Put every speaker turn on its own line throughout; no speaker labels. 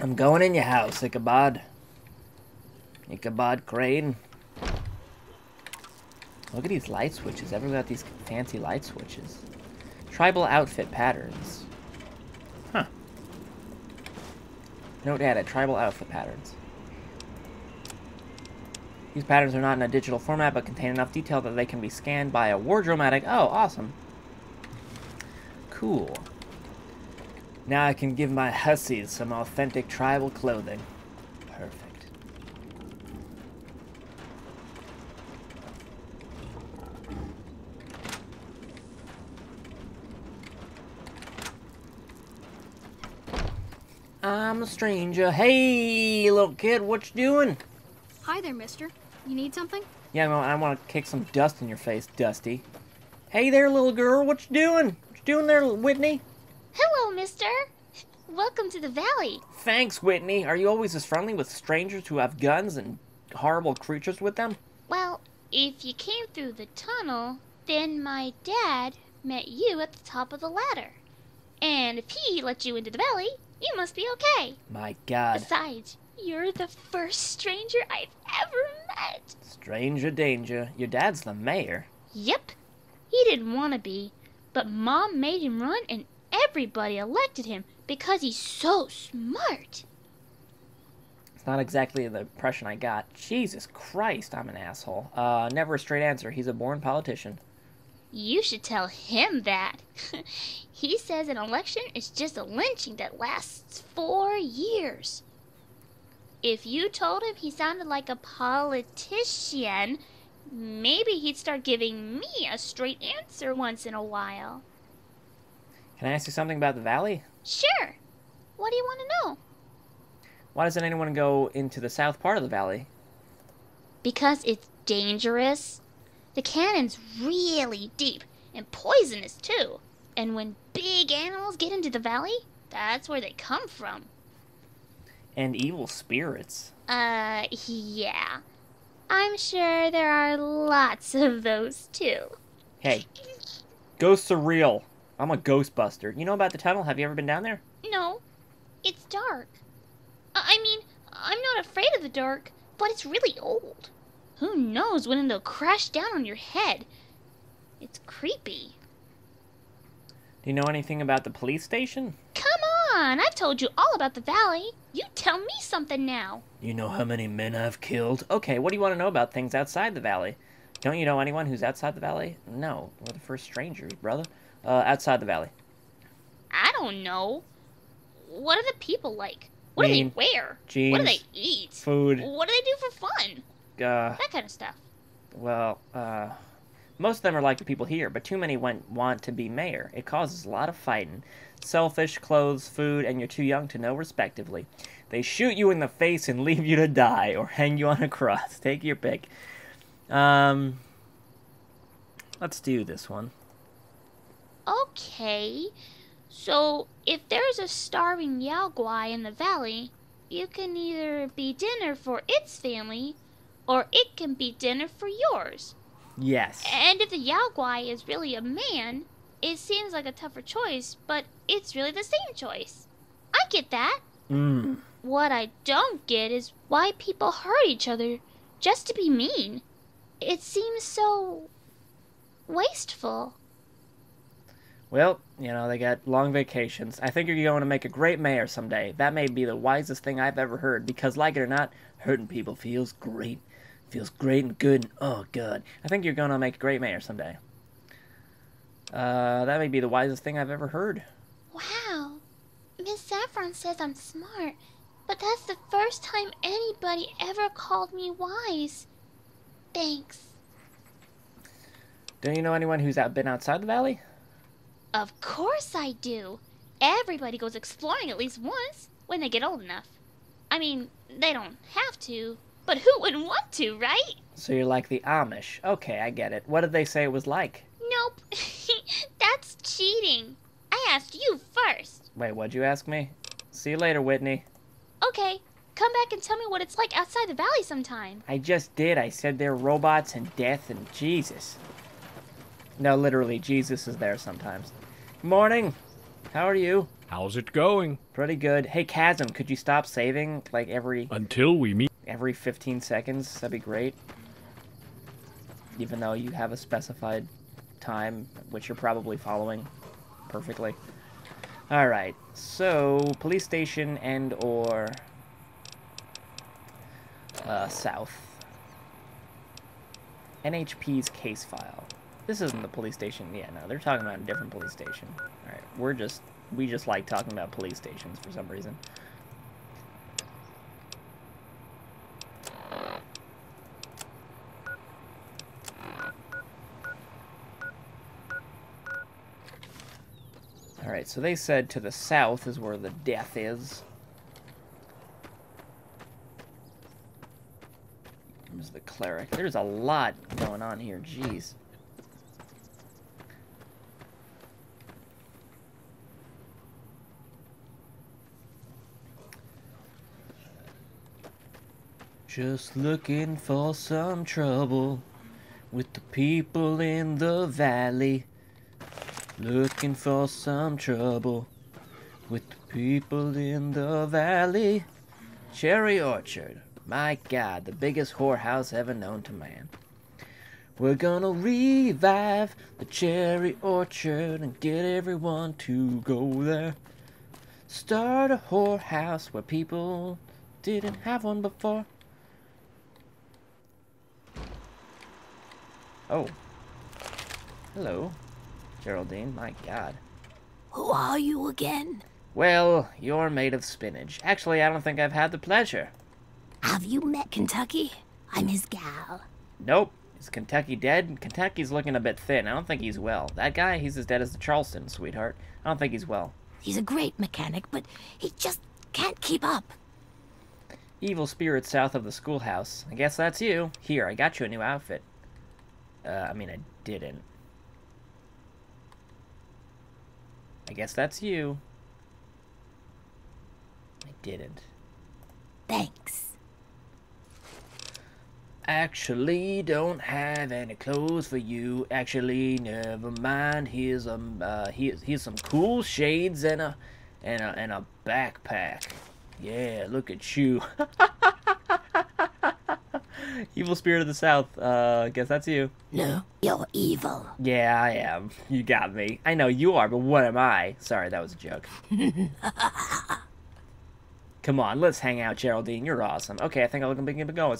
I'm going in your house, Ichabod. Ichabod Crane. Look at these light switches. Everyone got these fancy light switches. Tribal outfit patterns. Huh. Note added. Tribal outfit patterns. These patterns are not in a digital format, but contain enough detail that they can be scanned by a wardromatic. Oh, awesome. Cool. Now I can give my hussies some authentic tribal clothing. Perfect. I'm a stranger. Hey, little kid, what you doing?
Hi there, mister. You need something?
Yeah, no, I want to kick some dust in your face, Dusty. Hey there, little girl, what you doing? What you doing there, Whitney?
Mister. Welcome to the valley.
Thanks, Whitney. Are you always as friendly with strangers who have guns and horrible creatures with them?
Well, if you came through the tunnel, then my dad met you at the top of the ladder. And if he let you into the valley, you must be okay.
My God.
Besides, you're the first stranger I've ever met.
Stranger danger. Your dad's the mayor.
Yep. He didn't want to be, but Mom made him run and everybody elected him because he's so smart.
It's not exactly the impression I got. Jesus Christ, I'm an asshole. Uh, never a straight answer. He's a born politician.
You should tell him that. he says an election is just a lynching that lasts four years. If you told him he sounded like a politician, maybe he'd start giving me a straight answer once in a while.
Can I ask you something about the valley?
Sure. What do you want to know?
Why doesn't anyone go into the south part of the valley?
Because it's dangerous. The canyon's really deep and poisonous too. And when big animals get into the valley, that's where they come from.
And evil spirits.
Uh, yeah. I'm sure there are lots of those too.
Hey, ghosts are real. I'm a ghostbuster. You know about the tunnel? Have you ever been down there?
No, it's dark. I I mean, I'm not afraid of the dark, but it's really old. Who knows when it'll crash down on your head? It's creepy.
Do you know anything about the police station?
Come on, I've told you all about the valley. You tell me something now.
You know how many men I've killed? Okay, what do you want to know about things outside the valley? Don't you know anyone who's outside the valley? No, we're the first strangers, brother. Uh, outside the valley.
I don't know. What are the people like? What
Mean,
do they wear?
jeans,
what do they eat?
food.
What do they do for fun?
Uh,
That kind of stuff.
well, uh, most of them are like the people here, but too many want, want to be mayor. It causes a lot of fighting. Selfish, clothes, food, and you're too young to know, respectively. They shoot you in the face and leave you to die, or hang you on a cross. Take your pick. Um, let's do this one.
Okay. So, if there's a starving Yao Guai in the valley, you can either be dinner for its family, or it can be dinner for yours.
Yes.
And if the Yao Guai is really a man, it seems like a tougher choice, but it's really the same choice. I get that.
Mmm.
What I don't get is why people hurt each other just to be mean. It seems so wasteful.
Well, you know, they got long vacations. I think you're going to make a great mayor someday. That may be the wisest thing I've ever heard, because, like it or not, hurting people feels great. Feels great and good, and oh, God. I think you're going to make a great mayor someday. Uh, that may be the wisest thing I've ever heard.
Wow. Miss Saffron says I'm smart, but that's the first time anybody ever called me wise. Thanks.
Don't you know anyone who's out, been outside the valley?
Of course I do. Everybody goes exploring at least once when they get old enough. I mean, they don't have to, but who wouldn't want to, right?
So you're like the Amish. Okay, I get it. What did they say it was like?
Nope. That's cheating. I asked you first.
Wait, what'd you ask me? See you later, Whitney.
Okay, come back and tell me what it's like outside the valley sometime.
I just did. I said they're robots and death and Jesus. No, literally, Jesus is there sometimes. Morning. How are you?
How's it going?
Pretty good. Hey, Chasm, could you stop saving like every
Until we meet.
every 15 seconds? That'd be great. Even though you have a specified time, which you're probably following perfectly. All right. So, police station and or uh, south. NHP's case file. This isn't the police station. Yeah, no, they're talking about a different police station. All right, we're just we just like talking about police stations for some reason. All right, so they said to the south is where the death is. There's the cleric. There's a lot going on here. Jeez. Just looking for some trouble with the people in the valley. Looking for some trouble with the people in the valley. Cherry Orchard. My God, the biggest whorehouse ever known to man. We're gonna revive the cherry orchard and get everyone to go there. Start a whorehouse where people didn't have one before. Oh. Hello, Geraldine. My God.
Who are you again?
Well, you're made of spinach. Actually, I don't think I've had the pleasure.
Have you met Kentucky? I'm his gal.
Nope. Is Kentucky dead? Kentucky's looking a bit thin. I don't think he's well. That guy, he's as dead as the Charleston, sweetheart. I don't think he's well.
He's a great mechanic, but he just can't keep up.
Evil spirit south of the schoolhouse. I guess that's you. Here, I got you a new outfit. Uh, I mean, I didn't. I guess that's you. I didn't.
Thanks.
Actually, don't have any clothes for you. Actually, never mind. Here's um, uh, here's here's some cool shades and a, and a and a backpack. Yeah, look at you. Evil spirit of the south. Uh, guess that's you.
No, you're evil.
Yeah, I am. You got me. I know you are, but what am I? Sorry, that was a joke. Come on, let's hang out, Geraldine. You're awesome. Okay, I think I'll begin to go.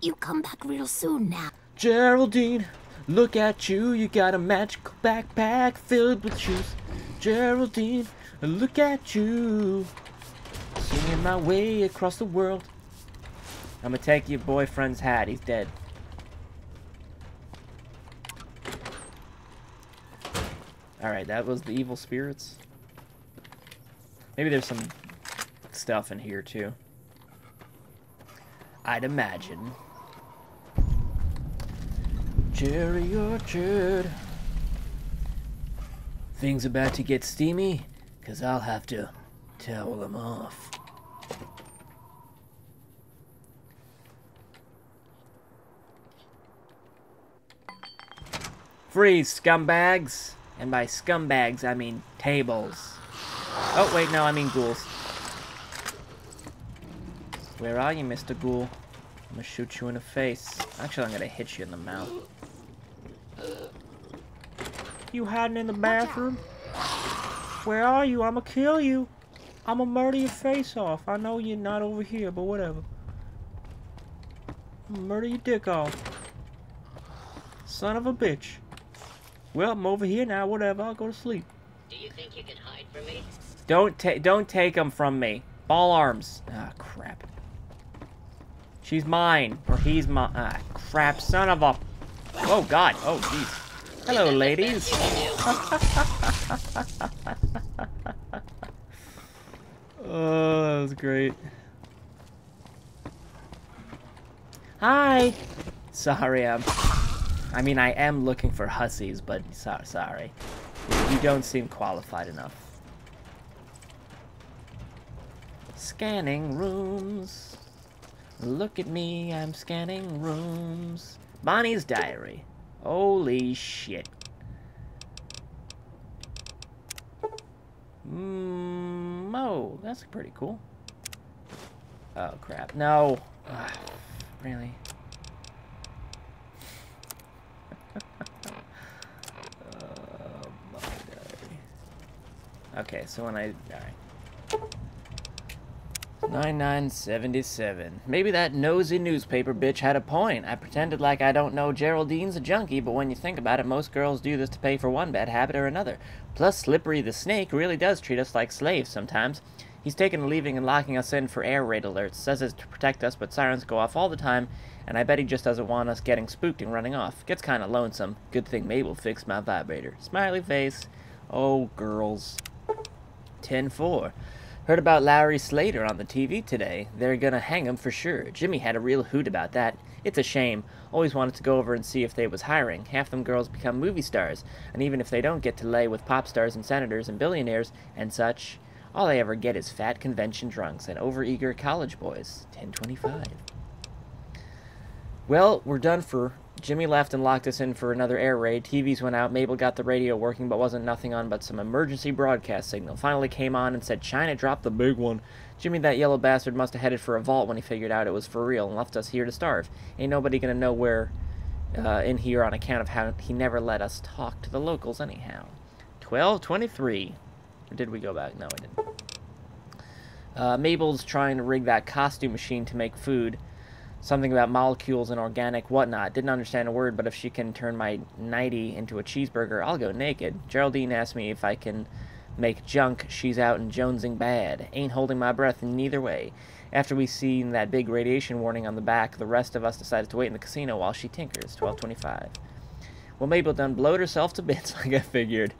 You come back real soon now.
Geraldine, look at you. You got a magical backpack filled with shoes. Geraldine, look at you. Singing my way across the world. I'm gonna take your boyfriend's hat. He's dead. Alright, that was the evil spirits. Maybe there's some stuff in here too. I'd imagine. Cherry Orchard. Things about to get steamy, cause I'll have to towel them off. Freeze, scumbags! And by scumbags, I mean tables. Oh, wait, no, I mean ghouls. Where are you, Mr. Ghoul? I'm gonna shoot you in the face. Actually, I'm gonna hit you in the mouth. You hiding in the bathroom? Where are you? I'ma kill you. I'ma murder your face off. I know you're not over here, but whatever. Murder your dick off. Son of a bitch. Well, I'm over here now. Whatever. I'll go to sleep.
Do you think you can hide from me?
Don't take don't take them from me. Ball arms. Ah, crap. She's mine, or he's my ah crap, son of a. Oh God. Oh jeez. Hello, ladies. oh, that was great. Hi. Sorry, I'm. I mean, I am looking for hussies, but so, sorry. You don't seem qualified enough. Scanning rooms. Look at me, I'm scanning rooms. Bonnie's diary. Holy shit. oh That's pretty cool. Oh, crap. No. Ah, really? Oh, my day. Okay, so when I... Alright. 9977. Maybe that nosy newspaper bitch had a point. I pretended like I don't know Geraldine's a junkie, but when you think about it, most girls do this to pay for one bad habit or another. Plus, Slippery the Snake really does treat us like slaves sometimes. He's taken to leaving and locking us in for air raid alerts. Says it's to protect us, but sirens go off all the time, and I bet he just doesn't want us getting spooked and running off. Gets kinda lonesome. Good thing Mabel fixed my vibrator. Smiley face. Oh, girls. 10-4. Heard about Lowry Slater on the TV today. They're gonna hang him for sure. Jimmy had a real hoot about that. It's a shame. Always wanted to go over and see if they was hiring. Half them girls become movie stars, and even if they don't get to lay with pop stars and senators and billionaires and such, all they ever get is fat convention drunks and overeager college boys. 1025. Well, we're done for. Jimmy left and locked us in for another air raid. TVs went out. Mabel got the radio working, but wasn't nothing on but some emergency broadcast signal. Finally came on and said China dropped the big one. Jimmy, that yellow bastard, must have headed for a vault when he figured out it was for real and left us here to starve. Ain't nobody gonna know where uh, in here on account of how he never let us talk to the locals anyhow. 1223. Or did we go back? No, we didn't. Uh, Mabel's trying to rig that costume machine to make food. Something about molecules and organic whatnot. Didn't understand a word, but if she can turn my nightie into a cheeseburger, I'll go naked. Geraldine asked me if I can make junk. She's out and jonesing bad. Ain't holding my breath in neither way. After we seen that big radiation warning on the back, the rest of us decided to wait in the casino while she tinkers. 1225. Well, Mabel done blowed herself to bits like I figured.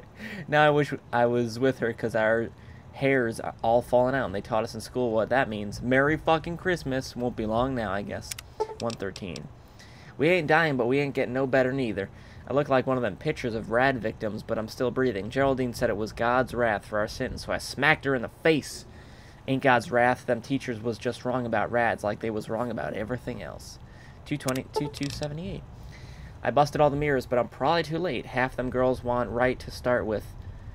Now I wish I was with her because our hairs all falling out and they taught us in school what that means. Merry fucking Christmas. Won't be long now, I guess. 113. We ain't dying, but we ain't getting no better neither. I look like one of them pictures of rad victims, but I'm still breathing. Geraldine said it was God's wrath for our sins, so I smacked her in the face. Ain't God's wrath. Them teachers was just wrong about rads like they was wrong about everything else. 220, 2278. I busted all the mirrors, but I'm probably too late. Half them girls want right to start with.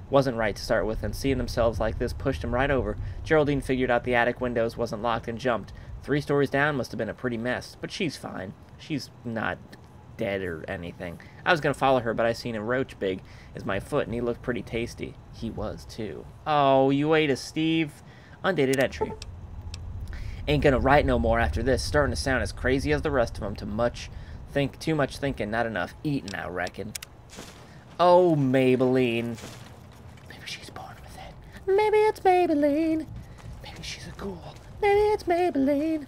Wasn't right to start with, and seeing themselves like this pushed them right over. Geraldine figured out the attic windows wasn't locked and jumped. Three stories down must have been a pretty mess, but she's fine. She's not dead or anything. I was gonna follow her, but I seen a roach big as my foot, and he looked pretty tasty. He was, too. Oh, you ate a Steve? Undated entry. Ain't gonna write no more after this. Starting to sound as crazy as the rest of them. Too much think, too much thinking, not enough eating, I reckon. Oh, Maybelline. Maybe she's born with it. Maybe it's Maybelline. Maybe she's a ghoul. Maybe it's Maybelline.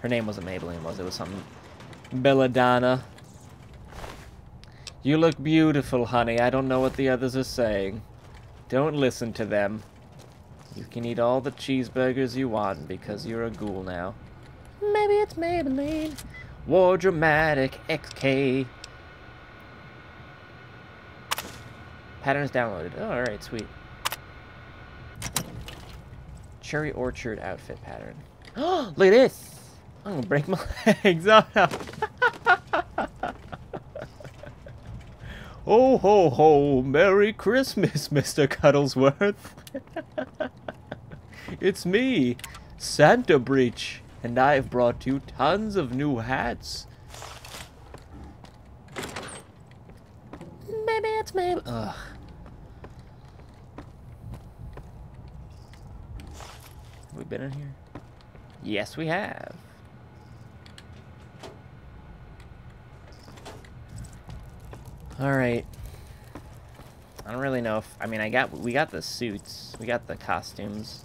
Her name wasn't Maybelline, was it? It was something... Belladonna. You look beautiful, honey. I don't know what the others are saying. Don't listen to them. You can eat all the cheeseburgers you want because you're a ghoul now. Maybe it's Maybelline. War Dramatic XK. Patterns downloaded. Oh, alright, sweet. Cherry Orchard outfit pattern. Oh, look at this! I'm gonna break my legs. Oh, no. oh ho ho! Merry Christmas, Mr. Cuddlesworth. it's me, Santa Breach, and I've brought you tons of new hats. Maybe it's maybe. Ugh. Have we been in here? Yes, we have. All right. I don't really know if I mean I got we got the suits, we got the costumes.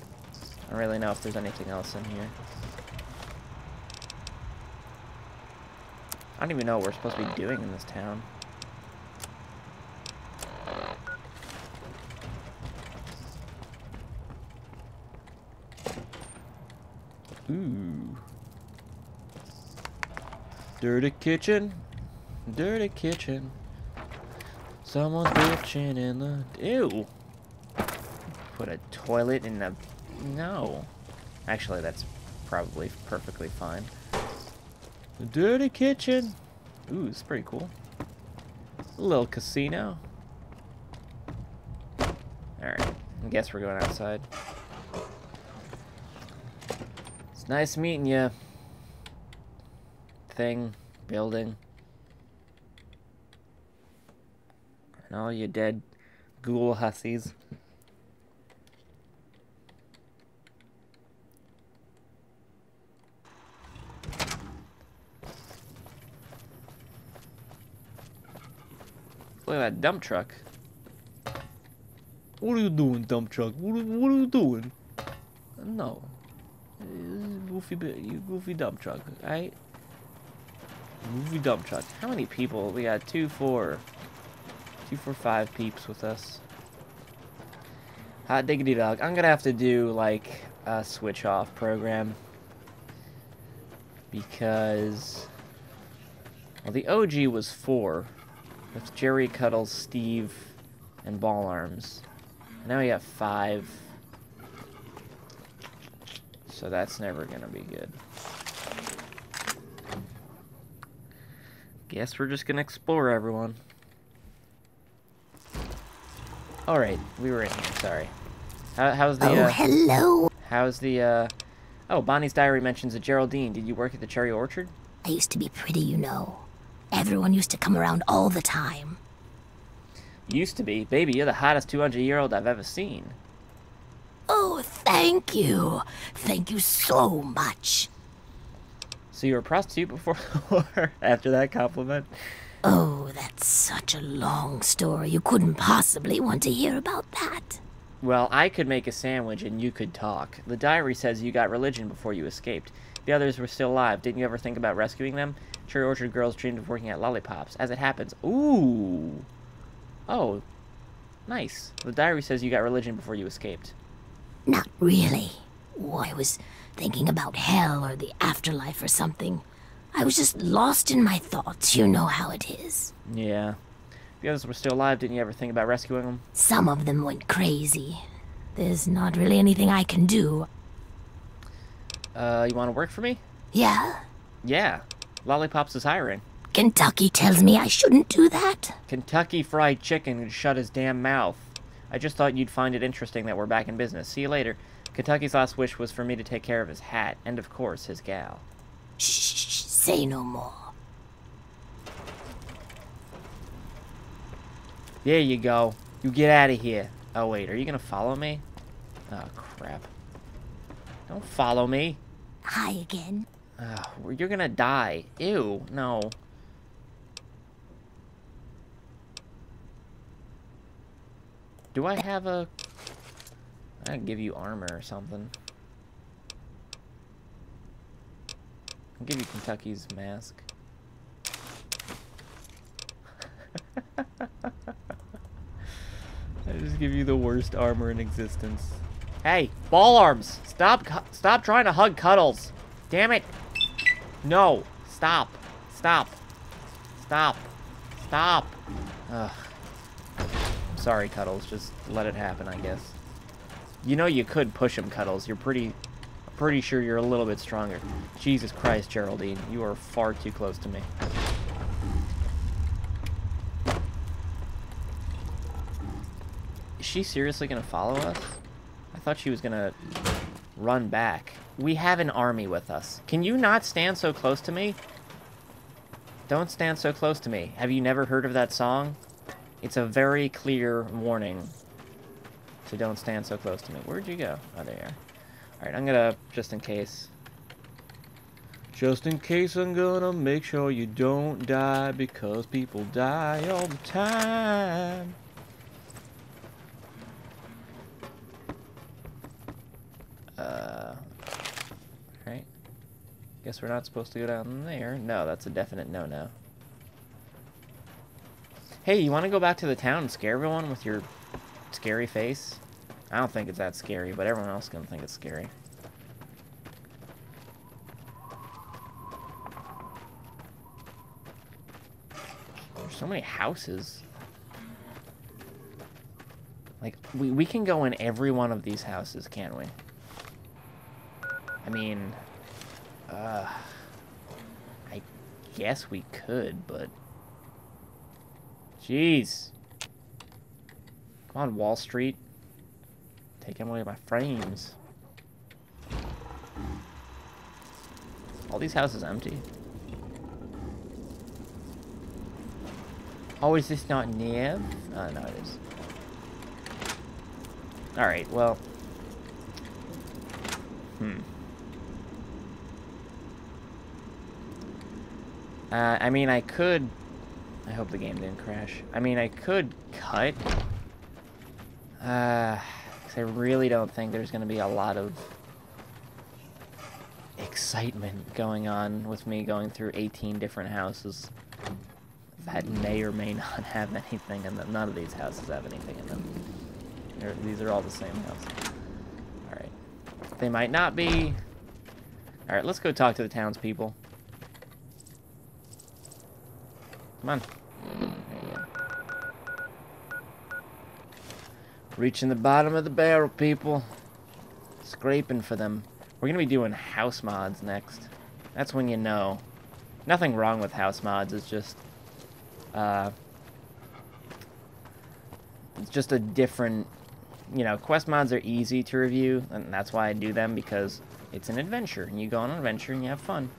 I don't really know if there's anything else in here. I don't even know what we're supposed to be doing in this town. Ooh. Dirty kitchen. Dirty kitchen. Someone's bitching in the... Ew. Put a toilet in the... No. Actually, that's probably perfectly fine. The dirty kitchen. Ooh, it's pretty cool. A little casino. Alright. I guess we're going outside. It's nice meeting you. Thing, building. And all you dead ghoul hussies. Look at that dump truck. What are you doing, dump truck? What are, what are you doing? No. Goofy, you goofy dump truck, right? Goofy dump truck. How many people? We got two, four, two, four, five peeps with us. Hot diggity dog. I'm gonna have to do like a switch off program because well, the OG was four with Jerry Cuddles, Steve, and Ball Arms. And now we have five. So that's never gonna be good. Guess we're just gonna explore everyone. Alright, we were in here, sorry. How, how's the,
Oh,
uh,
hello.
how's the, uh... Oh, Bonnie's diary mentions a Geraldine. Did you work at the Cherry Orchard?
I used to be pretty, you know. Everyone used to come around all the time.
Used to be. Baby, you're the hottest 200-year-old I've ever seen.
Oh, thank you. Thank you so much.
So you were a prostitute before or after that compliment?
Oh, that's such a long story. You couldn't possibly want to hear about that.
Well, I could make a sandwich and you could talk. The diary says you got religion before you escaped. The others were still alive. Didn't you ever think about rescuing them? Cherry Orchard girls dreamed of working at Lollipops. As it happens, ooh, oh, nice. The diary says you got religion before you escaped.
Not really. Oh, I was thinking about hell or the afterlife or something. I was just lost in my thoughts. You know how it is.
Yeah. The others were still alive. Didn't you ever think about rescuing them?
Some of them went crazy. There's not really anything I can do.
Uh, you want to work for me?
Yeah,
Yeah. Lollipops is hiring.
Kentucky tells me I shouldn't do that.
Kentucky Fried Chicken shut his damn mouth. I just thought you'd find it interesting that we're back in business. See you later. Kentucky's last wish was for me to take care of his hat, and of course, his gal.
Shh, say no more.
There you go. You get out of here. Oh, wait, are you gonna follow me? Oh, crap. Don't follow me.
Hi again.
Oh, you're gonna die. Ew, no. Do I have a... I can give you armor or something. I'll give you Kentucky's mask. I just give you the worst armor in existence. Hey, ball arms! Stop! Stop trying to hug Cuddles! Damn it! No! Stop! Stop! Stop! Stop! Ugh. I'm sorry, Cuddles. Just let it happen, I guess. You know you could push him, Cuddles. You're pretty... Pretty sure you're a little bit stronger. Jesus Christ, Geraldine. You are far too close to me. Is she seriously gonna follow us? I thought she was gonna run back. We have an army with us. Can you not stand so close to me? Don't stand so close to me. Have you never heard of that song? It's a very clear warning. So don't stand so close to me. Where'd you go? Oh, there you are. Alright, I'm gonna, just in case. Just in case I'm gonna make sure you don't die because people die all the time. Uh, right. Guess we're not supposed to go down there. No, that's a definite no-no. Hey, you want to go back to the town and scare everyone with your scary face? I don't think it's that scary, but everyone else is going to think it's scary. There's so many houses. Like, we, we can go in every one of these houses, can't we? I mean, uh, I guess we could, but... Jeez. Come on, Wall Street. Taking away my frames. All these houses empty. Oh, is this not Nev? Oh, no, it is. Alright, well. Hmm. Uh, I mean, I could... I hope the game didn't crash. I mean, I could cut. Uh, I really don't think there's going to be a lot of excitement going on with me going through 18 different houses that may or may not have anything in them. None of these houses have anything in them. They're, these are all the same house. Alright. They might not be... Alright, let's go talk to the townspeople. Come on. There you go. Reaching the bottom of the barrel, people. Scraping for them. We're gonna be doing house mods next. That's when you know. Nothing wrong with house mods, it's just... Uh, it's just a different... You know, quest mods are easy to review, and that's why I do them, because it's an adventure, and you go on an adventure and you have fun.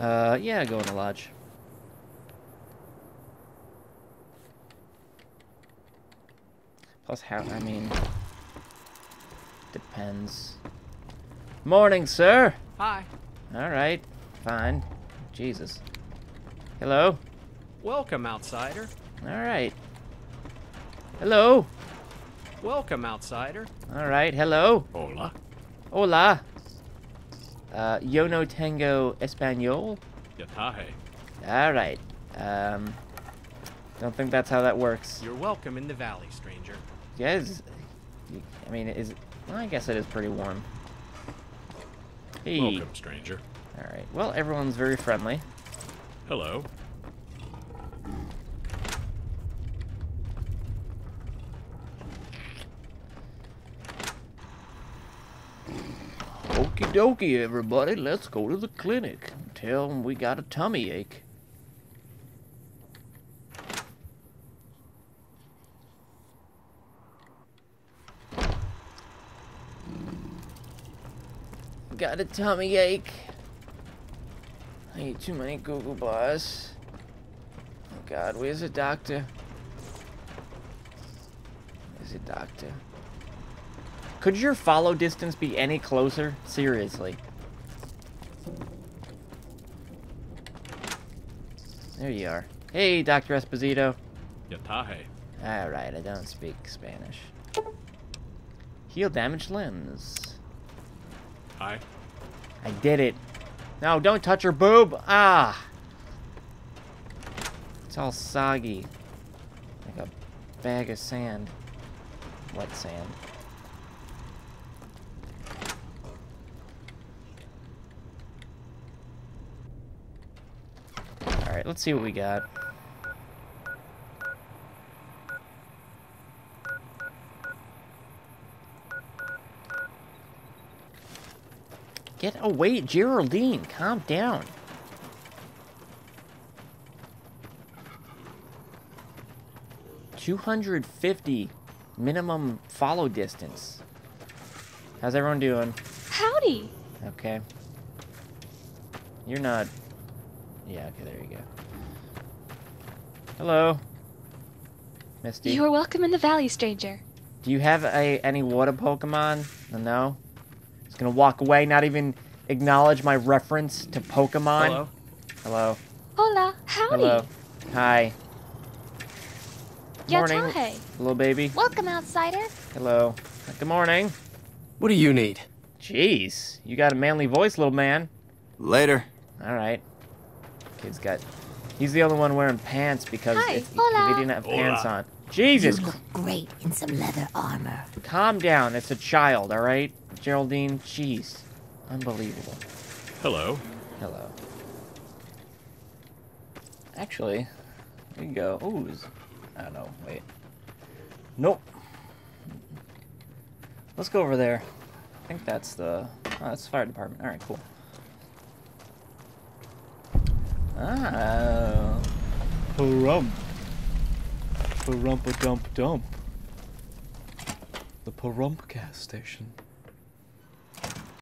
Uh, yeah, go in the lodge. Plus, how, I mean, depends. Morning, sir.
Hi.
All right, fine. Jesus. Hello.
Welcome, outsider.
All right. Hello.
Welcome, outsider.
All right. Hello.
Hola.
Hola. Uh, yo no tengo español.
Yatahe.
All right. Um, don't think that's how that works.
You're welcome in the valley, stranger.
Yes. I mean, is well, I guess it is pretty warm. Hey.
Welcome, stranger.
All right. Well, everyone's very friendly.
Hello.
Okie dokie, everybody. Let's go to the clinic. Tell them we got a tummy ache. Got a tummy ache. I ate too many Google bars. Oh God, where's the doctor? Where's the doctor? Could your follow distance be any closer? Seriously. There you are. Hey, Dr. Esposito.
Yatahe.
Alright, I don't speak Spanish. Heal damaged limbs.
Hi.
I did it. No, don't touch her boob. Ah. It's all soggy. Like a bag of sand. Wet sand. Alright, let's see what we got. Get away, Geraldine. Calm down. Two hundred fifty minimum follow distance. How's everyone doing?
Howdy.
Okay. You're not. Yeah. Okay. There you go. Hello, Misty.
You are welcome in the valley, stranger.
Do you have a any water Pokemon? No. It's gonna walk away, not even acknowledge my reference to Pokemon.
Hello.
Hello.
Hola. Howdy.
Hello. Hi. Morning,
Yatahe.
little baby.
Welcome, outsider.
Hello. Good morning.
What do you need?
Jeez, you got a manly voice, little man.
Later.
All right. Kid's got. He's the only one wearing pants because
Hi.
if, if he didn't have
Hola.
pants on. Jesus,
You look great in some leather armor.
calm down. It's a child, all right, Geraldine. Jeez, unbelievable.
Hello.
Hello. Actually, we can go. Ooh, I don't know. Wait. Nope. Let's go over there. I think that's the. Oh, that's the fire department. All right, cool. Ah. Pahrump. Parumpa dump dump. The Pahrump gas station.